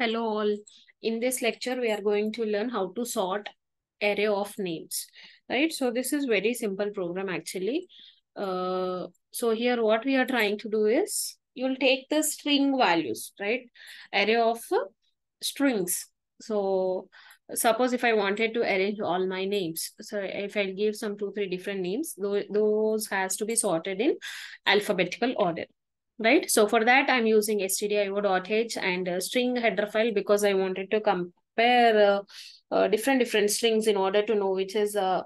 Hello all. In this lecture, we are going to learn how to sort array of names, right? So this is very simple program actually. Uh, so here what we are trying to do is you'll take the string values, right? Array of uh, strings. So suppose if I wanted to arrange all my names, so if I give some two, three different names, those, those has to be sorted in alphabetical order right? So for that, I'm using stdio.h and string header file because I wanted to compare uh, uh, different different strings in order to know which is uh,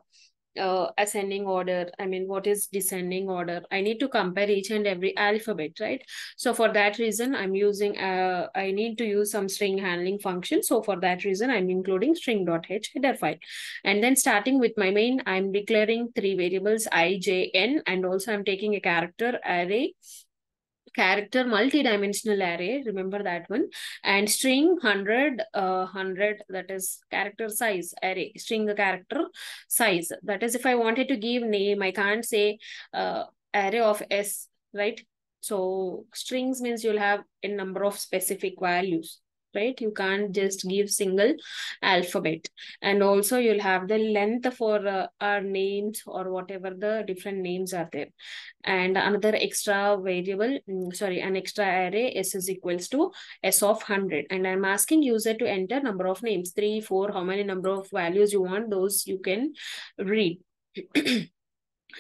uh, ascending order. I mean, what is descending order? I need to compare each and every alphabet, right? So for that reason, I'm using, uh, I need to use some string handling function. So for that reason, I'm including string.h header file. And then starting with my main, I'm declaring three variables i, j, n, and also I'm taking a character array character multi-dimensional array remember that one? And string 100 uh 100 that is character size array string character size. That is if i wanted to give name i can't say uh array of s right? So strings means you'll have a number of specific values right you can't just give single alphabet. And also you'll have the length for uh, our names or whatever the different names are there. And another extra variable mm, sorry an extra array s is equals to s of 100 and i'm asking user to enter number of names three four how many number of values you want those you can read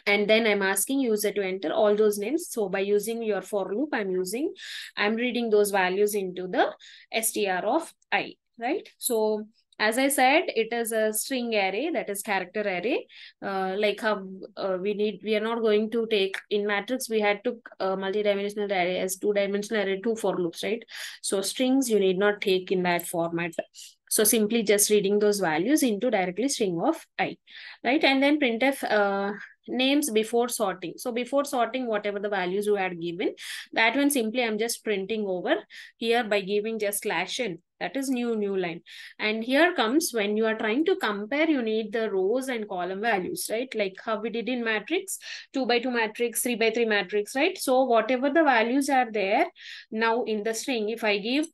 and then i'm asking user to enter all those names so by using your for loop i'm using i'm reading those values into the str of i right so as I said, it is a string array, that is character array. Uh, like how uh, we need, we are not going to take in matrix, we had to uh, multi-dimensional array as two-dimensional array, two for loops, right? So strings you need not take in that format. So simply just reading those values into directly string of i, right? And then printf uh, names before sorting. So before sorting, whatever the values you had given, that one simply I'm just printing over here by giving just slash n. That is new, new line. And here comes when you are trying to compare, you need the rows and column values, right? Like how we did in matrix, 2 by 2 matrix, 3 by 3 matrix, right? So whatever the values are there, now in the string, if I give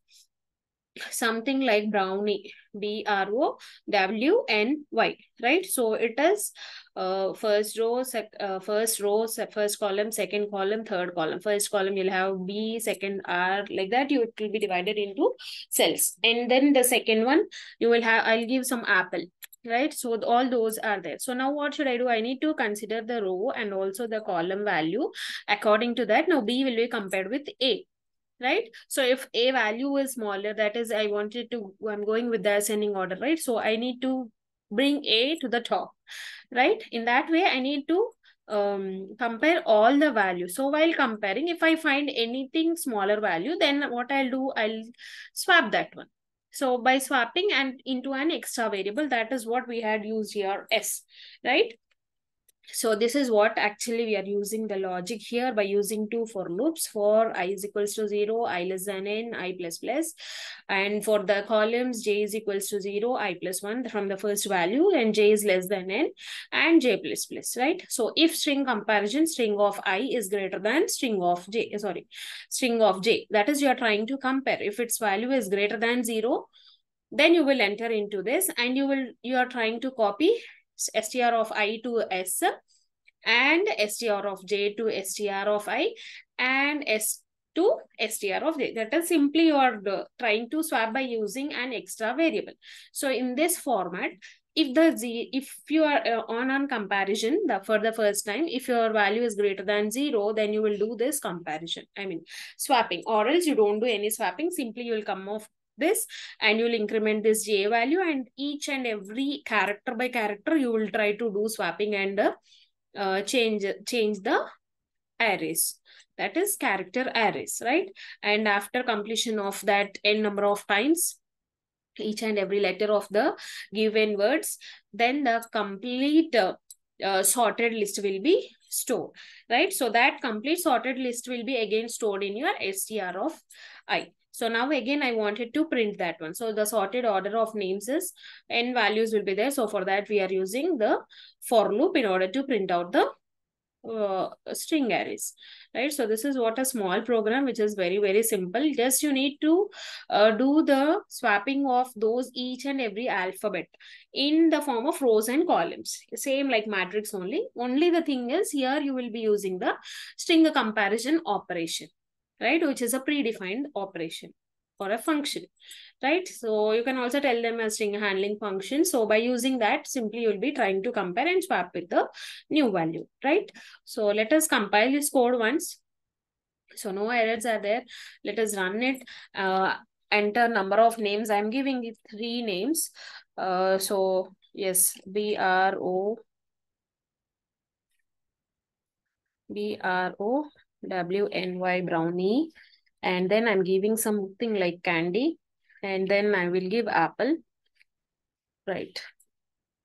something like brownie b r o w n y right? So it is uh, first row sec, uh, first row first column second column third column. First column you'll have b second r like that you it will be divided into cells. And then the second one you will have i'll give some apple right? So all those are there. So now what should i do? I need to consider the row and also the column value according to that. Now b will be compared with a right? So if a value is smaller that is i wanted to i'm going with the ascending order right? So i need to bring a to the top right? In that way i need to um, compare all the values. So while comparing if i find anything smaller value then what i'll do i'll swap that one. So by swapping and into an extra variable that is what we had used here s right so this is what actually we are using the logic here by using two for loops for i is equals to 0, i less than n, i plus plus. And for the columns, j is equals to 0, i plus 1 from the first value and j is less than n and j plus plus, right? So if string comparison, string of i is greater than string of j, eh, sorry, string of j, that is you are trying to compare. If its value is greater than 0, then you will enter into this and you will, you are trying to copy str of i to s and str of j to str of i and s to str of j. That is simply you are trying to swap by using an extra variable. So in this format, if the z if you are uh, on on comparison the for the first time if your value is greater than zero then you will do this comparison i mean swapping or else you don't do any swapping simply you will come off this and you will increment this j value and each and every character by character you will try to do swapping and uh, uh, change change the arrays. That is character arrays right? And after completion of that n number of times each and every letter of the given words then the complete uh, uh, sorted list will be stored right? So that complete sorted list will be again stored in your str of i so now again, I wanted to print that one. So the sorted order of names is n values will be there. So for that, we are using the for loop in order to print out the uh, string arrays right? So this is what a small program which is very very simple. Just you need to uh, do the swapping of those each and every alphabet in the form of rows and columns. Same like matrix only. Only the thing is here you will be using the string comparison operation right which is a predefined operation or a function right? So you can also tell them a string handling function. So by using that, simply you'll be trying to compare and swap with the new value, right? So let us compile this code once. So no errors are there. Let us run it. Uh, enter number of names. I'm giving it three names. Uh, so yes, B R O B R O W N Y brownie. And then I'm giving something like candy and then I will give apple. Right.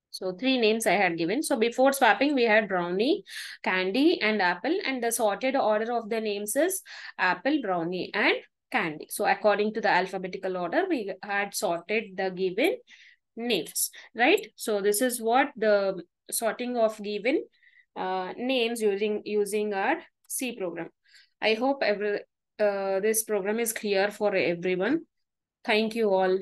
So three names I had given. So before swapping, we had brownie, candy, and apple. And the sorted order of the names is apple, brownie, and candy. So according to the alphabetical order, we had sorted the given names, right? So this is what the sorting of given uh, names using using our C program. I hope every uh, this program is clear for everyone. Thank you all.